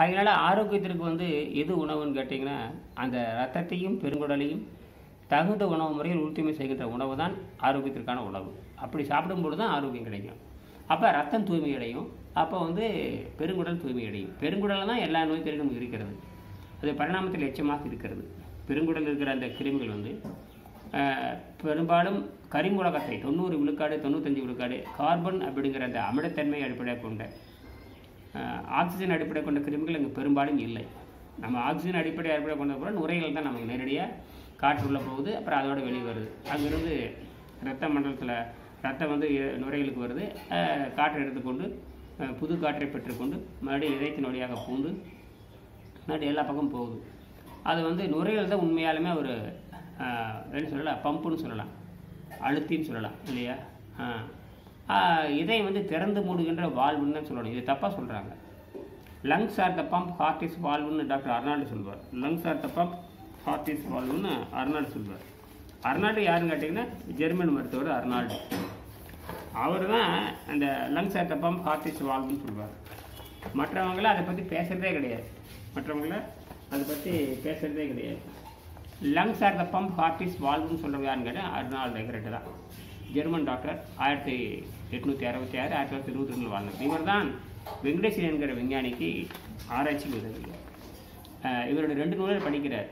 அதனால் ஆரோக்கியத்திற்கு வந்து எது உணவுன்னு கேட்டிங்கன்னா அந்த ரத்தத்தையும் பெருங்குடலையும் தகுந்த உணவு முறையில் உறுத்துமை செய்கின்ற உணவு தான் ஆரோக்கியத்திற்கான உணவு. அப்படி சாப்பிடும்போது தான் ஆரோக்கியம் கிடைக்கும். அப்போ ரத்தம் தூய்மை அடையும். அப்போ வந்து பெருங்குடல் தூய்மை அடையும். பெருங்குடலில் தான் எல்லா நோய் இருக்கிறது. அது பரிணாமத்தில் எச்சமாக இருக்கிறது. பெருங்குடல் இருக்கிற அந்த கிருமிகள் வந்து பெரும்பாலும் கரிமுலகத்தை தொண்ணூறு விழுக்காடு தொண்ணூத்தஞ்சு விழுக்காடு கார்பன் அப்படிங்கிற அந்த அமிலத்தன்மை அடிப்படையாக கொண்ட ஆக்சிஜன் அடிப்படை கொண்ட கிருமிகள் இங்கே பெரும்பாலும் இல்லை. நம்ம ஆக்சிஜன் அடிப்படை அடிப்படை கொண்ட கூட நுரைகள் தான் நமக்கு நேரடியாக காற்று உள்ளே போகுது அப்புறம் அதோட வெளியே வருது. அங்கிருந்து ரத்த மண்டலத்தில் ரத்தம் வந்து நுரைகளுக்கு வருது. காற்றை எடுத்துக்கொண்டு புது காற்றை பெற்றுக்கொண்டு மறுபடியும் இதயத்தின் வழியாக பூண்டு மறுபடியும் எல்லா பக்கமும் போகுது. அது வந்து நுரையீரல் தான் உண்மையாலுமே ஒரு என்ன சொல்லலாம்? பம்புன்னு சொல்லலாம். அழுத்தின்னு சொல்லலாம் இல்லையா? இதை வந்து திறந்து மூடுகின்ற வால்வுன்னு தான் சொல்லணும். இது தப்பாக சொல்கிறாங்க lungs are the pump heart is வால்வுன்னு doctor Arnold சொல்வார். Lungs are the pump heart is வால்வுன்னு Arnold சொல்வார். அர்னால்டு யாருன்னு கேட்டிங்கன்னா ஜெர்மன் மருத்துவர் அர்னால்டு. அவர் தான் அந்த lungs are the pump heart is வால்வுன்னு சொல்வார். மற்றவங்கள அதை பற்றி பேசுகிறதே கிடையாது. மற்றவங்கள அதை பற்றி பேசுகிறதே கிடையாது. Lungs are the pump heart is வால்வுன்னு சொல்கிறது யாருன்னு கேட்டால் அர்னால்டு கரெக்டு தான். ஜெர்மன் டாக்டர் ஆயிரத்தி எட்நூற்றி அறுபத்தி ஆறு ஆயிரத்தி தொள்ளாயிரத்தி இருபத்தி ரெண்டில் வாழ்ந்தார். இவர் தான் வெங்கடேசன் என்கிற விஞ்ஞானிக்கு ஆராய்ச்சிக்கு உதவினார் இவருடைய ரெண்டு நூல்களை படிக்கிறார்.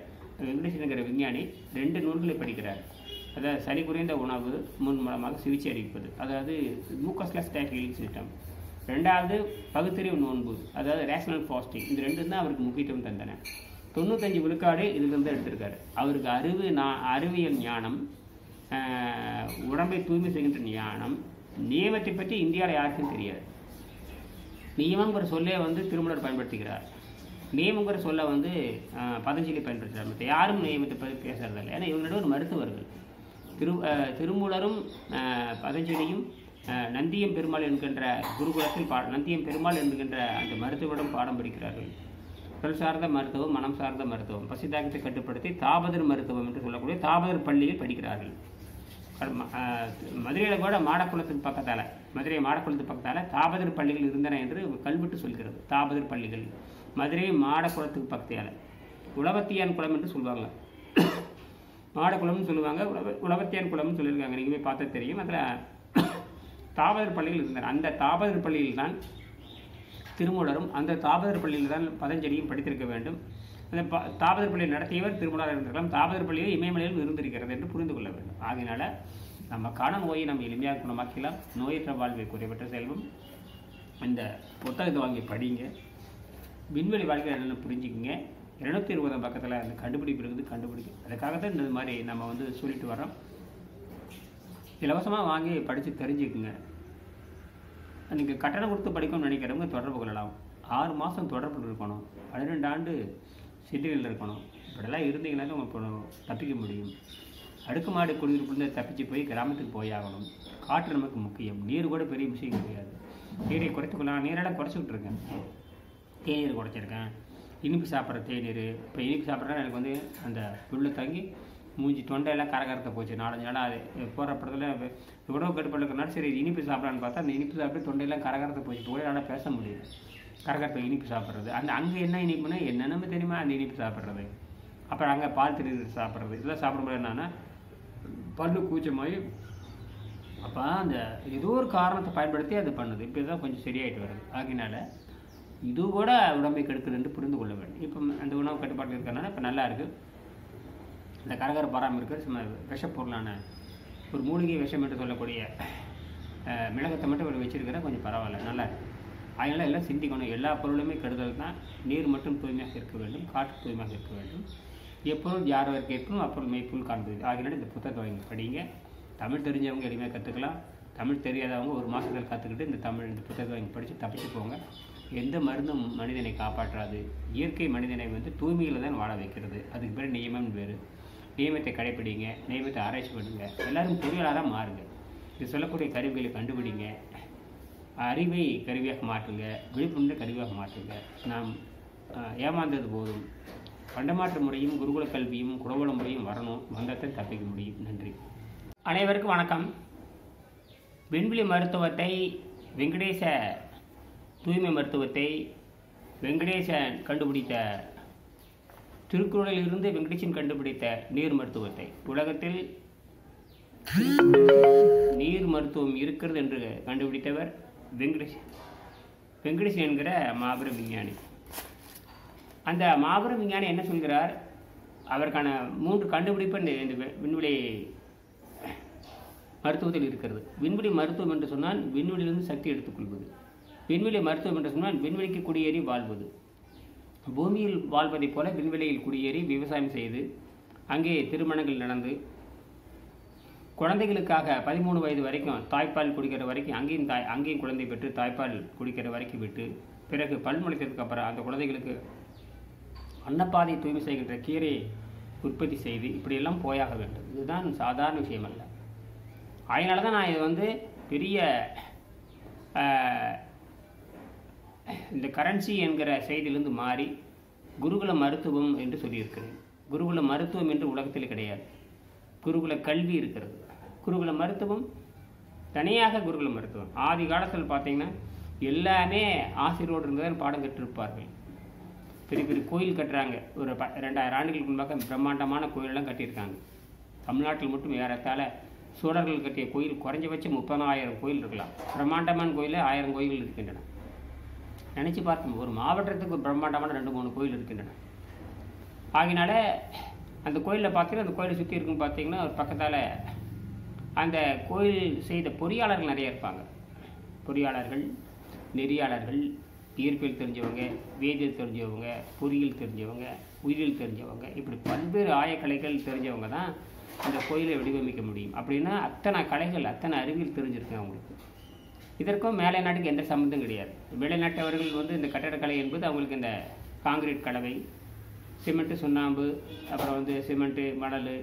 வெங்கடேசன் என்கிற விஞ்ஞானி ரெண்டு நூல்களை படிக்கிறார். அதாவது சரி குறைந்த உணவு முன் மூலமாக சிகிச்சை அளிப்பது. அதாவது மூக்கஸ்லஸ் டைப் ஹீலிங் சிஸ்டம் ரெண்டாவது பகுத்தறிவு நோன்பு அதாவது ரேஷனல் ஃபாஸ்டிங் இந்த ரெண்டும் தான் அவருக்கு முக்கியத்துவம் தந்தன. தொண்ணூத்தஞ்சு விழுக்காடு இதிலிருந்து எடுத்திருக்காரு. அவருக்கு அறிவு நான் அறிவியல் ஞானம் உடம்பை தூய்மை செய்கின்ற ஞானம் நியமத்தை பற்றி இந்தியாவில் யாருக்கும் தெரியாது. நியமங்கிற சொல்லே வந்து திருமணர் பயன்படுத்துகிறார். நியமங்கிற சொல்ல வந்து பதஞ்சலி பயன்படுத்துகிறார். மற்ற யாரும் நியமத்தை பற்றி பேசுறதில்லை. ஏன்னா இவங்களோட ஒரு மருத்துவர்கள். திரு திருமூலரும் பதஞ்சலியும் நந்தியம் பெருமாள் என்கின்ற குருகுலத்தில் பா நந்தியம் பெருமாள் என்கின்ற அந்த மருத்துவரிடம் பாடம் படிக்கிறார்கள். உடல் சார்ந்த மருத்துவம் மனம் சார்ந்த மருத்துவம். பசிதாகத்தை கட்டுப்படுத்தி தாபதர் மருத்துவம் என்று சொல்லக்கூடிய தாபதர் பள்ளியில் படிக்கிறார்கள். மதுரையில் கூட மாடக்குளத்தின் பக்கத்தால் மதுரை மாடக்குளத்துக்கு பக்கத்தால் தாபதர் பள்ளிகள் இருந்தன என்று கல்வெட்டு சொல்கிறது. தாபதர் பள்ளிகள். மதுரை மாடக்குளத்துக்கு பக்கத்தால் உளவத்தியான் குளம் என்று சொல்லுவாங்க. மாடக்குளம்னு சொல்லுவாங்க. உளவ உளவத்தியான் குளம்னு சொல்லியிருக்காங்க. நீங்கள் போய் பார்த்தா தெரியும். அதில் தாபதர் பள்ளிகள் இருந்தன. அந்த தாபதர் பள்ளியில் தான் திருமூலரும் அந்த தாபதர் பள்ளியில் தான் பதஞ்சலியும் படித்திருக்க வேண்டும். அந்த ப தாபதர் பள்ளியை நடத்தியவர் திருமூலர் இருந்திருக்கலாம் தாபதர் பள்ளியில் இமயமலையில் இருந்திருக்கிறது என்று புரிந்து கொள்ள வேண்டும். ஆகையினால நமக்கான நோயை நம்ம எளிமையாக குணமாக்கலாம் நோயற்ற வாழ்வை குறைபட்ட செல்வம். இந்த புத்தகத்தை வாங்கி படிங்க. விண்வெளி வாழ்க்கை என்னென்னு புரிஞ்சுக்குங்க. இருநூத்தி இருபதாம் பக்கத்தில் அந்த கண்டுபிடிப்பு இருக்குது கண்டுபிடிக்கும் அதுக்காக தான் இந்த மாதிரி நம்ம வந்து சொல்லிட்டு வரோம் இலவசமாக வாங்கி படித்து தெரிஞ்சுக்குங்க. நீங்கள் கட்டணம் கொடுத்து படிக்கணும்னு நினைக்கிறவங்க தொடர்பு கொள்ளலாம். ஆறு மாதம் தொடர்பு இருக்கணும். பன்னிரெண்டு ஆண்டு சிட்டியில் இருக்கணும். இப்படிலாம் இருந்தீங்கன்னா தான் இப்போ தப்பிக்க முடியும். அடுக்குமாடி குடியிருப்புலேருந்து தப்பிச்சு போய் கிராமத்துக்கு போய் ஆகணும். காற்று நமக்கு முக்கியம். நீர் கூட பெரிய விஷயம் கிடையாது. நீரை குறைச்சிக்கலாம் நீரெல்லாம் குறைச்சிக்கிட்டு இருக்கேன். தேநீர் குறைச்சிருக்கேன். இனிப்பு சாப்பிட்ற தேநீர். இப்போ இனிப்பு சாப்பிட்றேன் எனக்கு வந்து அந்த புல்லு தங்கி மூஞ்சி தொண்டையெல்லாம் கரகரத்தை போச்சு. நாலஞ்சு நாள் அது போகிற படத்தில் உணவு கட்டுப்பாடு சரி இனிப்பு சாப்பிட்றான்னு பார்த்தா அந்த இனிப்பு சாப்பிட்டு தொண்டையெல்லாம் கரகரத்தை போச்சு. கூட என்னால் பேச முடியல. கரகரத்தை இனிப்பு சாப்பிட்றது. அந்த அங்கே என்ன இனிப்புன்னா என்னென்னமே தெரியுமா அந்த இனிப்பு சாப்பிட்றது. அப்புறம் அங்கே பால் திருநீர் சாப்பிட்றது. இதெல்லாம் சாப்பிடும்போது என்னன்னா பல்லு கூச்சமாகி அப்போ அந்த ஏதோ ஒரு காரணத்தை பயன்படுத்தி அது பண்ணுது. இப்போ தான் கொஞ்சம் சரியாயிட்டு வருது. ஆகினால இது கூட உடம்பை கெடுக்குதுன்னு புரிந்து கொள்ள வேண்டும். இப்போ அந்த உணவு கட்டுப்பாட்டில் இருக்கிறனால இப்போ நல்லா இருக்குது இந்த கரகர பராமரிக்கிற சும்மா விஷப்பொருளான ஒரு மூலிகை விஷம் என்று சொல்லக்கூடிய மிளகத்தை மட்டும் வச்சுருக்கிறேன் கொஞ்சம் பரவாயில்ல. நல்லா இருக்குது அதனால் எல்லாம் சிந்திக்கணும். எல்லா பொருளுமே கெடுதல் தான். நீர் மட்டும் தூய்மையாக இருக்க வேண்டும். காற்று தூய்மையாக இருக்க வேண்டும். எப்பொருள் யார் கேட்கணும் அப்பொருள் மெய்ப்பொருள் காண்பது. ஆகினால இந்த புத்தகத்தை வாங்கி படிங்க. தமிழ் தெரிஞ்சவங்க எளிமையாக கற்றுக்கலாம் தமிழ் தெரியாதவங்க ஒரு மாதத்தில் கற்றுக்கிட்டு இந்த தமிழ் இந்த புத்தகத்தை வாங்கி படித்து தப்பிச்சு போங்க. எந்த மருந்தும் மனிதனை காப்பாற்றாது. இயற்கை மனிதனை வந்து தூய்மையில் தான் வாழ வைக்கிறது. அதுக்கு பேர் நியமம் வேறு. நியமத்தை கடைப்பிடிங்க. நியமத்தை ஆராய்ச்சி பண்ணுங்கள் எல்லோரும் பொறியாளராக மாறுங்க. இது சொல்லக்கூடிய கருவிகளை கண்டுபிடிங்க. அறிவை கருவியாக மாற்றுங்க விழிப்புணர்வை கருவியாக மாற்றுங்க. நாம் ஏமாந்தது போதும். பண்டமாற்று முறையும் குருகுல கல்வியும் குடகுல முறையும் வரணும். வந்தத்தை தப்பிக்க முடியும். நன்றி. அனைவருக்கும் வணக்கம். விண்வெளி மருத்துவத்தை வெங்கடேச தூய்மை மருத்துவத்தை வெங்கடேசன் கண்டுபிடித்த திருக்குறளில் இருந்து வெங்கடேசன் கண்டுபிடித்த நீர் மருத்துவத்தை. உலகத்தில் நீர் மருத்துவம் இருக்கிறது என்று கண்டுபிடித்தவர் வெங்கடேஷ் வெங்கடேஷ் என்கிற மாபெரும் விஞ்ஞானி. அந்த மாபெரும் விஞ்ஞானி என்ன சொல்கிறார்? அவருக்கான மூன்று கண்டுபிடிப்பு இந்த விண்வெளி மருத்துவத்தில் இருக்கிறது. விண்வெளி மருத்துவம் என்று சொன்னால் விண்வெளியிலிருந்து சக்தி எடுத்துக்கொள்வது. விண்வெளி மருத்துவம் என்று சொன்னால் விண்வெளிக்கு குடியேறி வாழ்வது. பூமியில் வாழ்வதைப் போல விண்வெளியில் குடியேறி விவசாயம் செய்து அங்கே திருமணங்கள் நடந்து குழந்தைகளுக்காக பதிமூணு வயது வரைக்கும் தாய்ப்பால் குடிக்கிற வரைக்கும் அங்கேயும் தாய் அங்கேயும் குழந்தை பெற்று தாய்ப்பால் குடிக்கிற வரைக்கும் விட்டு பிறகு பல் முளைத்ததுக்கு அப்புறம் அந்த குழந்தைகளுக்கு அன்னப்பாதை தூய்மை செய்கின்ற கீரையை உற்பத்தி செய்து இப்படியெல்லாம் போயாக வேண்டும். இதுதான் சாதாரண விஷயம் அல்ல. அதனால தான் நான் இது வந்து பெரிய இந்த கரன்சி என்கிற செய்தியிலிருந்து மாறி குருகுல மருத்துவம் என்று சொல்லியிருக்கிறேன். குருகுல மருத்துவம் என்று உலகத்தில் கிடையாது. குருகுல கல்வி இருக்கிறது. குருகுல மருத்துவம் தனியாக குருகுல மருத்துவம். ஆதி காலத்தில் பார்த்தீங்கன்னா எல்லாமே ஆசிரியரோடு இருந்ததான் பாடம் கற்றிருப்பார்கள். பெரிய பெரிய கோயில் கட்டுறாங்க. ஒரு ப ரெண்டாயிரம் ஆண்டுகளுக்கு முன்பாக பிரம்மாண்டமான கோயிலெல்லாம் கட்டியிருக்காங்க. தமிழ்நாட்டில் மட்டும் ஏறத்தாழ சோழர்கள் கட்டிய கோயில் குறைஞ்சபட்சம் முப்பதாயிரம் கோயில் இருக்கலாம். பிரம்மாண்டமான கோயிலில் ஆயிரம் கோயில்கள் இருக்கின்றன. நினச்சி பார்க்கும் ஒரு மாவட்டத்துக்கு ஒரு பிரம்மாண்டமான ரெண்டு மூணு கோயில் இருக்கின்றன. ஆகினால அந்த கோயிலில் பார்த்தீங்கன்னா அந்த கோயிலை சுற்றி இருக்குன்னு பார்த்தீங்கன்னா ஒரு பக்கத்தால் அந்த கோயில் செய்த பொறியாளர்கள் நிறைய இருப்பாங்க. பொறியாளர்கள் நெறியாளர்கள் இயற்பியல் தெரிஞ்சவங்க வேதியியல் தெரிஞ்சவங்க பொறியியல் தெரிஞ்சவங்க உயிரியல் தெரிஞ்சவங்க இப்படி பல்வேறு ஆயக்கலைகள் தெரிஞ்சவங்க தான் அந்த கோயிலை வடிவமைக்க முடியும். அப்படின்னா அத்தனை கலைகள் அத்தனை அறிவியல் தெரிஞ்சிருக்கு அவங்களுக்கு. இதற்கும் மேலை நாட்டுக்கு எந்த சம்மந்தம் கிடையாது. வெளிநாட்டவர்கள் வந்து இந்த கட்டடக்கலை என்பது அவங்களுக்கு இந்த காங்கிரீட் கலவை சிமெண்ட்டு சுண்ணாம்பு அப்புறம் வந்து சிமெண்ட்டு மணல்.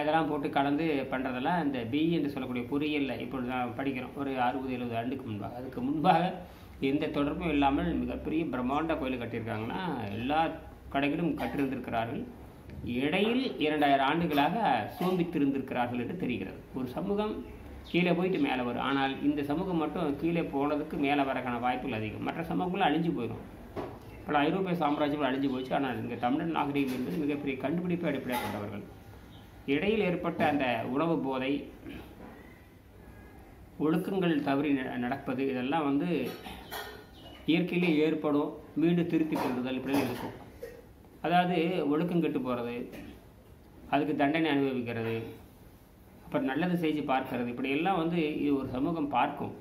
இதெல்லாம் போட்டு கலந்து பண்ணுறதெல்லாம் இந்த பிஇ என்று சொல்லக்கூடிய பொறியியலில் இப்பொழுது நான் படிக்கிறோம். ஒரு அறுபது எழுபது ஆண்டுக்கு முன்பாக அதுக்கு முன்பாக எந்த தொடர்பும் இல்லாமல் மிகப்பெரிய பிரம்மாண்ட கோயில் கட்டியிருக்காங்கன்னா எல்லா கடைகளும் கட்டிருந்திருக்கிறார்கள் இடையில் இரண்டாயிரம் ஆண்டுகளாக சோம்பித்திருந்திருக்கிறார்கள் என்று தெரிகிறது. ஒரு சமூகம் கீழே போயிட்டு மேலே வரும். ஆனால் இந்த சமூகம் மட்டும் கீழே போனதுக்கு மேலே வரக்கான வாய்ப்புகள் அதிகம். மற்ற சமூகங்களும் அழிஞ்சு போயிடும். பல ஐரோப்பிய சாம்ராஜ்யங்கள் அழிஞ்சு போச்சு. ஆனால் இங்கே தமிழ் நாகரிகம் என்பது மிகப்பெரிய கண்டுபிடிப்பை அடிப்படையாக கொண்டவர்கள். இடையில் ஏற்பட்ட அந்த உணவு போதை ஒழுக்கங்கள் தவறி ந- நடப்பது இதெல்லாம் வந்து இயற்கையிலே ஏற்படும் மீண்டும் திருத்தி கொள்ளுதல் இப்படிலாம் இருக்கும். அதாவது ஒழுக்கம் கெட்டு போகிறது அதுக்கு தண்டனை அனுபவிக்கிறது அப்புறம் நல்லது செஞ்சு பார்க்கறது இப்படியெல்லாம் வந்து இது ஒரு சமூகம் பார்க்கும்.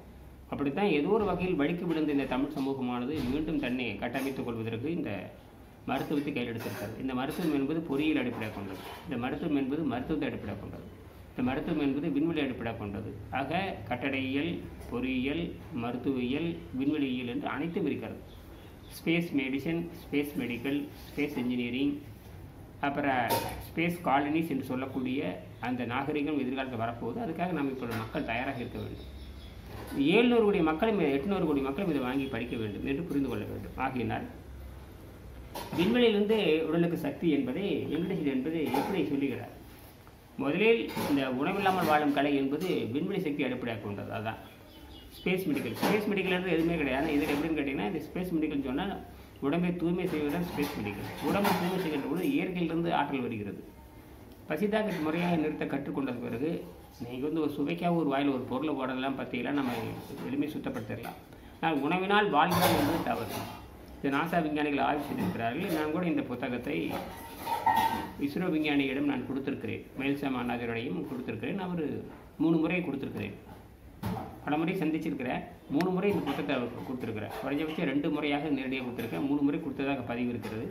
அப்படித்தான் ஏதோ ஒரு வகையில் வழிக்கு விழுந்த இந்த தமிழ் சமூகமானது மீண்டும் தன்னை கட்டமைத்துக் கொள்வதற்கு இந்த மருத்துவத்தை கையில் எடுத்திருக்கிறது இந்த மருத்துவம் என்பது பொறியியல் அடிப்படையாக கொண்டது. இந்த மருத்துவம் என்பது மருத்துவத்தை அடிப்படையாக கொண்டது. இந்த மருத்துவம் என்பது விண்வெளி அடிப்படையாக கொண்டது. ஆக கட்டடையியல் பொறியியல் மருத்துவியல் விண்வெளியியல் என்று அனைத்தும் இருக்கிறது. Space medicine space medical space engineering அப்புறம் ஸ்பேஸ் காலனிஸ் என்று சொல்லக்கூடிய அந்த நாகரிகம் எதிர்காலத்தில் வரப்போகுது. அதுக்காக நம்ம இப்போ மக்கள் தயாராக இருக்க வேண்டும். ஏழ்நூறு கோடி மக்களும் எட்நூறு கோடி மக்களும் இதை வாங்கி படிக்க வேண்டும் என்று புரிந்து கொள்ள வேண்டும். ஆகையினால் விண்வெளியிலிருந்து உடலுக்கு சக்தி என்பதை வெங்கடேசன் என்பது எப்படி சொல்லுகிறார்? முதலில் இந்த உணவில்லாமல் வாழும் கலை என்பது விண்வெளி சக்தி அடிப்படையாக கொண்டது அதான். ஸ்பேஸ் மெடிக்கல் ஸ்பேஸ் மெடிக்கல் எதுவுமே கிடையாது. இதில் எப்படின்னு கேட்டிங்கன்னா இந்த ஸ்பேஸ் மெடிக்கல் சொன்னால் உடம்பை தூய்மை செய்வதுதான் ஸ்பேஸ் மெடிக்கல் உடம்பை தூய்மை செய்கின்ற பொழுது இயற்கையிலிருந்து ஆற்றல் வருகிறது. பசிதாக முறையாக நிறுத்த கற்றுக்கொண்டது பிறகு நீங்கள் வந்து ஒரு சுவைக்காக ஒரு வாயில் ஒரு பொருளை போடுறதெல்லாம் பார்த்தீங்கன்னா நம்ம எளிமை சுத்தப்படுத்திடலாம். ஆனால் உணவினால் வாழ்கிறோம் என்பது தவறு. இது நாசா விஞ்ஞானிகள் ஆய்வு செய்திருக்கிறார்கள் நான் கூட இந்த புத்தகத்தை இஸ்ரோ விஞ்ஞானியிடம் நான் கொடுத்துருக்கிறேன். மேல்சாம் அண்ணாதிரையும் கொடுத்துருக்கிறேன். அவர் மூணு முறை கொடுத்துருக்கிறேன். பல முறை சந்திச்சிருக்கிறேன் மூணு முறை இந்த புத்தகத்தை கொடுத்துருக்குறேன் கொடுத்துருக்கிறேன் குறைஞ்சபட்சம் ரெண்டு முறையாக நேரடியாக கொடுத்துருக்கேன் மூணு முறை கொடுத்ததாக பதிவு இருக்கிறது.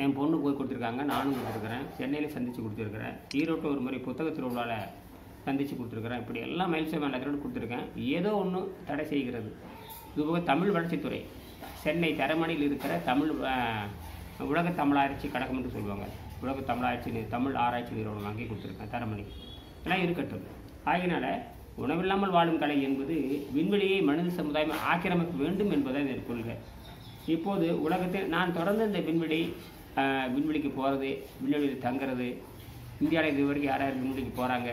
என் பொண்ணு போய் கொடுத்துருக்காங்க நானும் கொடுத்துருக்குறேன் சென்னையில் சந்தித்து கொடுத்துருக்குறேன். ஈரோட்டில் ஒரு முறை புத்தக திருவிழாவில் சந்தித்து கொடுத்துருக்குறேன். இப்படி எல்லாம் மயில்சாமி அண்ணாதிரோடு கொடுத்துருக்கேன். ஏதோ ஒன்று தடை செய்கிறது. இதுபோக தமிழ் வளர்ச்சித்துறை சென்னை தரமணியில் இருக்கிற தமிழ் உலக தமிழாராய்ச்சி கழகம் என்று சொல்லுவாங்க. உலக தமிழாராய்ச்சி தமிழ் ஆராய்ச்சி நிறுவனம் வாங்கி கொடுத்துருக்கேன் தரமணி. எல்லாம் இருக்கட்டும். ஆகினால உணவில்லாமல் வாழும் கலை என்பது விண்வெளியை மனித சமுதாயம் ஆக்கிரமிக்க வேண்டும் என்பதை கொள்கை இப்போது உலகத்தில் நான் தொடர்ந்து இந்த விண்வெளி விண்வெளிக்கு போகிறது விண்வெளியில் தங்குறது. இந்தியாவில் இது வரைக்கும் யார் யார் விண்வெளிக்கு போகிறாங்க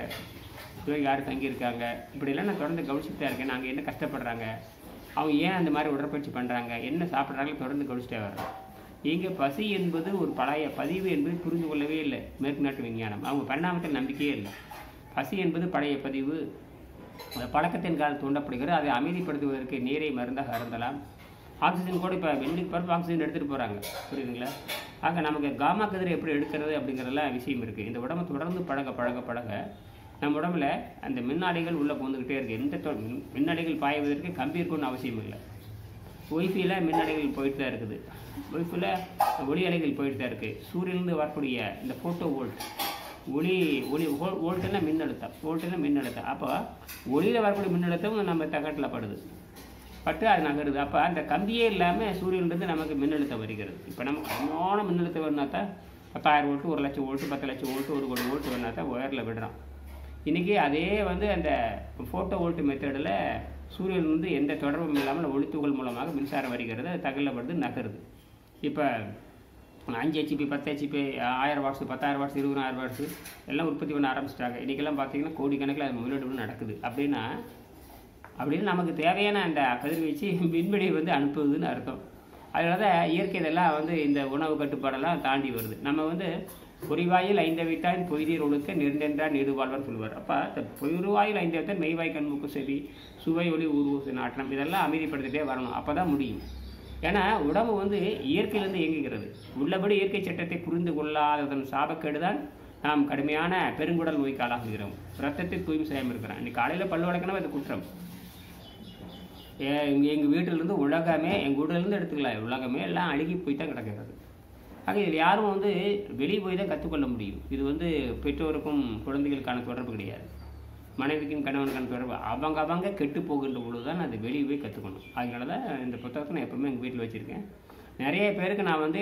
இது வரைக்கும் யார் தங்கியிருக்காங்க? இப்படியெல்லாம் நான் தொடர்ந்து கவனிச்சுட்டு தான் இருக்கேன். நாங்கள் என்ன கஷ்டப்படுறாங்க? அவங்க ஏன் அந்த மாதிரி உடற்பயிற்சி பண்ணுறாங்க என்ன சாப்பிட்றாங்க? தொடர்ந்து கவனிச்சுட்டே வர்றோம். இங்கே பசி என்பது ஒரு பழைய பதிவு என்பது புரிந்து கொள்ளவே இல்லை. மேற்கு நாட்டு விஞ்ஞானம். அவங்க பரிணாமத்தில் நம்பிக்கையே இல்லை. பசி என்பது பழைய பதிவு. அந்த பழக்கத்தின் காலம் தூண்டப்படுகிறது. அதை அமைதிப்படுத்துவதற்கு நீரை மருந்தாக அருந்தலாம். ஆக்சிஜன் கூட இப்போ வெண்ணுக்கு பருப்பு ஆக்சிஜன் எடுத்துகிட்டு போகிறாங்க புரியுதுங்களா? ஆக நமக்கு காமா கதிரை எப்படி எடுக்கிறது அப்படிங்கிறதெல்லாம் விஷயம் இருக்குது இந்த உடம்பு தொடர்ந்து பழக பழக பழக நம்ம உடம்புல அந்த மின்னாடிகள் உள்ளே போந்துக்கிட்டே இருக்குது எந்த தொ- மின்னாடிகள் பாய்வதற்கு கம்பி இருக்கணும்னு அவசியம் இல்லை. ஒய்ஃபியில் மின்னாடிகள் போயிட்டு தான் இருக்குது ஒய்ஃபில் ஒளி அலைகள் போயிட்டு தான் இருக்குது சூரியனிலிருந்து வரக்கூடிய இந்த ஃபோட்டோ வோல்ட் ஒளி ஒளி வோல்ட்டுன்னா மின்னழுத்தம் வோல்ட்டுன்னா மின்னழுத்தம். அப்போ ஒளியில் வரக்கூடிய மின்னழுத்தம் நம்ம தகட்டில் படுது. பட்டு அது நகருது. அப்போ அந்த கம்பியே இல்லாமல் சூரியன்லேருந்து நமக்கு மின்னழுத்தம் வருகிறது. இப்போ நம்ம கம்மியான மின்னழுத்தம் வேணுனா தான் பத்தாயிரம் வோல்ட்டு ஒரு லட்சம் ஓட்டு பத்து லட்சம் ஓட்டு ஒரு கோடி ஓட்டு வேணா தான் ஒயரில் விடுறோம். இன்றைக்கி அதே வந்து அந்த ஃபோட்டோ ஓட்டு மெத்தடில் சூரியன் வந்து எந்த தொடர்பும் இல்லாமல் ஒளித்துகள் மூலமாக மின்சாரம் வருகிறது. அது தகவலப்படுது நகருது. இப்போ அஞ்சு ஹெச்பி பத்து ஹெச்பி ஆயிரம் வாட்ஸு பத்தாயிரம் வாட்ஸ் இருபதாயிரம் வாட்ஸு எல்லாம் உற்பத்தி பண்ண ஆரம்பிச்சிட்டாங்க. இன்றைக்கெல்லாம் பார்த்தீங்கன்னா கோடிக்கணக்கில் அது முதலீடு நடக்குது. அப்படின்னா அப்படின்னு நமக்கு தேவையான அந்த கதிர்வீச்சு விண்வெளியை வந்து அனுப்புவதுன்னு அர்த்தம். அதனால தான் இயற்கை இதெல்லாம் வந்து இந்த உணவு கட்டுப்பாடெல்லாம் தாண்டி வருது. நம்ம வந்து பொறிவாயில் ஐந்தவித்தான் பொய்தீர் ஒழுக்க நெருந்தென்றார் நெடுவாழ்வார் சொல்லுவார் அப்போ இந்த பொறிவாயில் ஐந்தவித்தான் மெய்வாய் கண்முக்கு செவி சுவை ஒளி ஊர்வசி நாட்டம் இதெல்லாம் அமைதிப்படுத்திட்டே வரணும். அப்போ தான் முடியும். ஏன்னா உடம்பு வந்து இயற்கையிலேருந்து இயங்குகிறது. உள்ளபடி இயற்கை சட்டத்தை புரிந்து கொள்ளாததன் சாபக்கேடு தான் நாம் கடுமையான பெருங்குடல் நோய்க்கு ஆளாகுகிறோம் ரத்தத்தை தூய்மை செய்யாமல் இருக்கிறோம் இன்னைக்கு காலையில் பல்லு வளர்க்கணும் அது குற்றம். எங்கள் எங்கள் வீட்டிலேருந்து உலகமே எங்கள் வீட்டிலேருந்து எடுத்துக்கலாம் உலகமே எல்லாம் அழுகி போய் தான் கிடக்கிறது. ஆக இதில் யாரும் வந்து வெளியே போய் தான் கற்றுக்கொள்ள முடியும். இது வந்து பெற்றோருக்கும் குழந்தைகளுக்கான தொடர்பு கிடையாது. மனைவிக்கும் கணவனுக்கான தொடர்பு. அவங்க அவங்க கெட்டு போகின்ற பொழுது தான் அது வெளியே போய் கற்றுக்கணும் அதனால தான் இந்த புத்தகத்தை நான் எப்பவுமே எங்கள் வீட்டில் வச்சுருக்கேன். நிறைய பேருக்கு நான் வந்து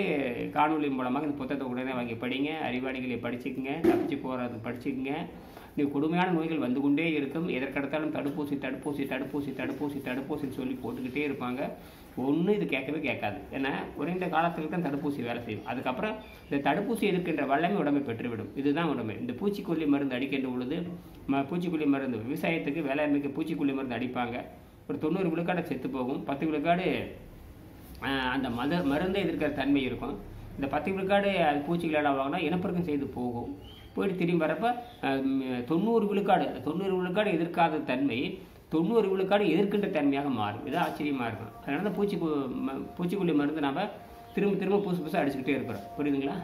காணொளி மூலமாக இந்த புத்தகத்தை உடனே வாங்கி படிங்க அறிவாளிகளை படிச்சுக்குங்க தப்பிச்சு போகிறது படிச்சுக்குங்க. நீ கொடுமையான நோய்கள் வந்து கொண்டே இருக்கும். எதற்கெடுத்தாலும் தடுப்பூசி தடுப்பூசி தடுப்பூசி தடுப்பூசி தடுப்பூசின்னு சொல்லி போட்டுக்கிட்டே இருப்பாங்க. ஒன்றும் இது கேட்கவே கேட்காது. ஏன்னா குறைந்த காலத்துக்கு தான் தடுப்பூசி வேலை செய்யும். அதுக்கப்புறம் இந்த தடுப்பூசி இருக்கின்ற வல்லமை உடம்பை பெற்றுவிடும். இதுதான் உடம்பை. இந்த பூச்சிக்கொல்லி மருந்து அடிக்கின்ற பொழுது ம பூச்சிக்கொல்லி மருந்து விவசாயத்துக்கு வேளாண்மைக்கு பூச்சிக்கொல்லி மருந்து அடிப்பாங்க. ஒரு தொண்ணூறு விழுக்காடு செத்து போகும். பத்து விழுக்காடு அந்த மத மருந்தை எதிர்க்கிற தன்மை இருக்கும். இந்த பத்து விழுக்காடு அது பூச்சிகள் வாங்கினா இனப்பெருக்கம் செய்து போகும். போயிட்டு திரும்பி வரப்போ தொண்ணூறு விழுக்காடு தொண்ணூறு விழுக்காடு எதிர்க்காத தன்மை தொண்ணூறு விழுக்காடு எதிர்க்கின்ற தன்மையாக மாறும். இது ஆச்சரியமாக இருக்கும். அதனால தான் பூச்சி பூச்சிக்கொல்லி மருந்து நம்ம திரும்ப திரும்ப புதுசு புதுசாக அடிச்சுக்கிட்டே இருக்கிறோம். புரியுதுங்களா?